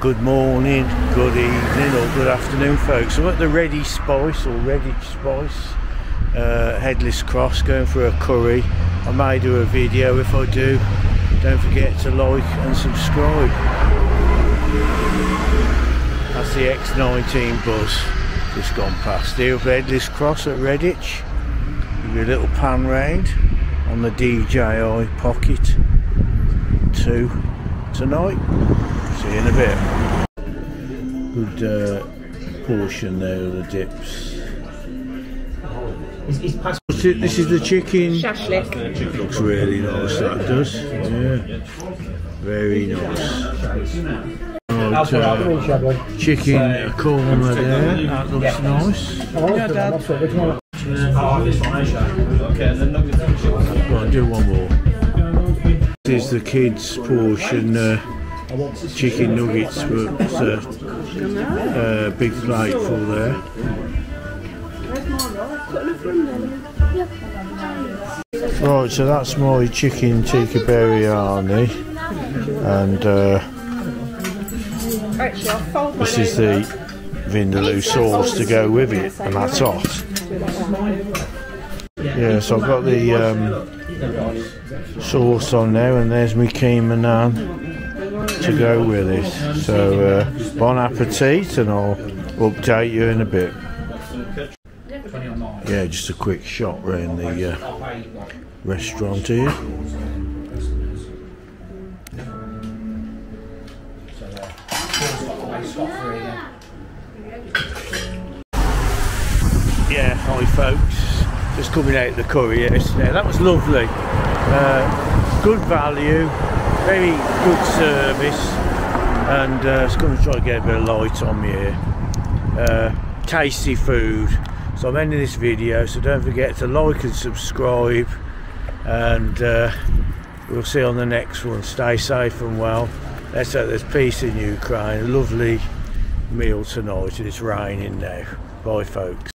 Good morning, good evening, or good afternoon, folks. I'm at the Ready Spice or Redditch Spice, uh, Headless Cross, going for a curry. I may do a video. If I do, don't forget to like and subscribe. That's the X19 bus just gone past here Headless Cross at Redditch. Give you a little pan round on the DJI Pocket 2 tonight. See you in a bit. Good uh, portion there of the dips. He's, he's it- This is the chicken. Shashlik. Looks really nice, that does. Yeah. Very nice. Right, uh, chicken korma there. That looks nice. Oh, this one, Okay, and then nuggets. Right, do one more. This is the kids' portion. Uh, chicken nuggets, but uh, uh, big plateful there. Right, so that's my chicken tikka biryani, and uh, this is the vindaloo sauce to go with it, and that's hot. Yeah, so I've got the um, sauce on there, and there's my keema naan to go with it. So, uh, bon appetit, and I'll update you in a bit. Yeah, just a quick shot round the uh, restaurant here. Yeah, hi folks. Just coming out of the curry yesterday. That was lovely. Uh, good value, very good service, and uh, it's going to try to get a bit of light on me here. Uh, tasty food. So I'm ending this video, so don't forget to like and subscribe, and uh, we'll see on the next one. Stay safe and well. Let's hope there's peace in Ukraine. A lovely meal tonight, and it's raining now. Bye, folks.